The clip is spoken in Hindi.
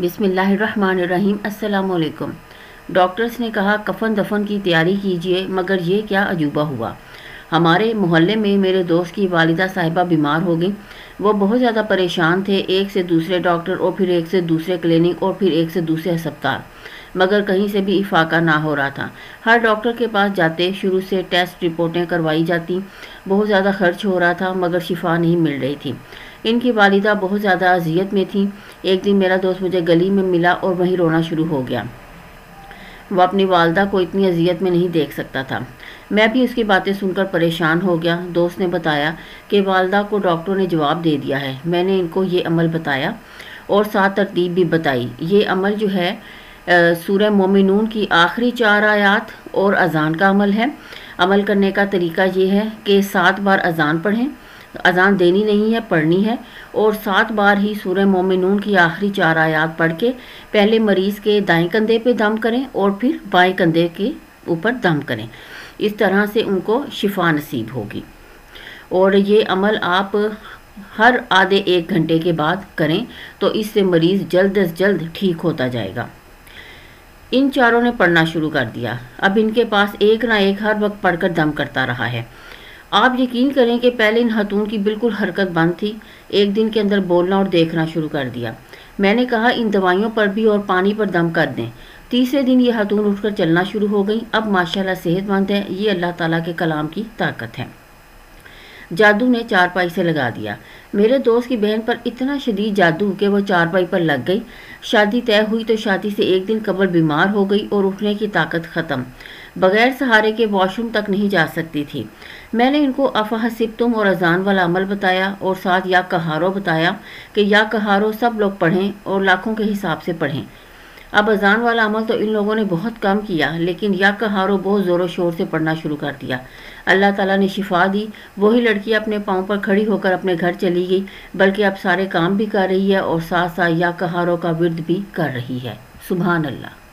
बिसमीम अस्सलाम डॉक्टर्स ने कहा, कफन दफन की तैयारी कीजिए, मगर ये क्या अजूबा हुआ? हमारे मोहल्ले में मेरे दोस्त की वालिदा साहिबा बीमार हो गई। वो बहुत ज़्यादा परेशान थे, एक से दूसरे डॉक्टर और फिर एक से दूसरे क्लिनिक और फिर एक से दूसरे अस्पताल। मगर कहीं से भी इफाका ना हो रहा था। हर डॉक्टर के पास जाते, शुरू से टेस्ट रिपोर्टें करवाई जाती। बहुत ज़्यादा खर्च हो रहा था, मगर शिफा नहीं मिल रही थी। इनकी वालिदा बहुत ज़्यादा अजियत में थी। एक दिन मेरा दोस्त मुझे गली में मिला और वहीं रोना शुरू हो गया। वह अपनी वालदा को इतनी अजियत में नहीं देख सकता था। मैं भी उसकी बातें सुनकर परेशान हो गया। दोस्त ने बताया कि वालदा को डॉक्टरों ने जवाब दे दिया है। मैंने इनको ये अमल बताया और साथ तरतीब भी बताई। ये अमल जो है सूर्य मोमिनून की आखिरी चार आयात और अजान का अमल है। अमल करने का तरीका ये है कि सात बार अजान पढ़ें अजान देनी नहीं है, पढ़नी है। और सात बार ही सूर्य मोमिनून की आखिरी चार आयात पढ़ के पहले मरीज़ के दाएँ कंधे पे दम करें और फिर बाएँ कंधे के ऊपर दम करें। इस तरह से उनको शिफा नसीब होगी। और ये अमल आप हर आधे एक घंटे के बाद करें तो इससे मरीज़ जल्द अज जल्द ठीक होता जाएगा। इन चारों ने पढ़ना शुरू कर दिया। अब इनके पास एक ना एक हर वक्त पढ़कर दम करता रहा है। आप यकीन करें कि पहले इन हतून की बिल्कुल हरकत बंद थी। एक दिन के अंदर बोलना और देखना शुरू कर दिया। मैंने कहा, इन दवाइयों पर भी और पानी पर दम कर दें। तीसरे दिन ये हतून उठकर चलना शुरू हो गई। अब माशाल्लाह सेहतमंद है। ये अल्लाह ताला के कलाम की ताकत है। जादू ने चारपाई से लगा दिया। मेरे दोस्त की बहन पर इतना शदीद जादू कि वो चारपाई पर लग गई। शादी तय हुई तो शादी से एक दिन कबल बीमार हो गई और उठने की ताकत ख़त्म। बगैर सहारे के वॉशरूम तक नहीं जा सकती थी। मैंने इनको अफाह सिप्तुम और अजान वाला अमल बताया और साथ या कहारो बताया कि या कहारो सब लोग पढ़ें और लाखों के हिसाब से पढ़ें। अब अजान वाला अमल तो इन लोगों ने बहुत कम किया, लेकिन या कहारो बहुत ज़ोरों शोर से पढ़ना शुरू कर दिया। अल्लाह ताला ने शिफा दी। वही लड़की अपने पाँव पर खड़ी होकर अपने घर चली गई, बल्कि अब सारे काम भी कर रही है और साथ साथ या कहारों का विरद भी कर रही है। सुबह अल्लाह।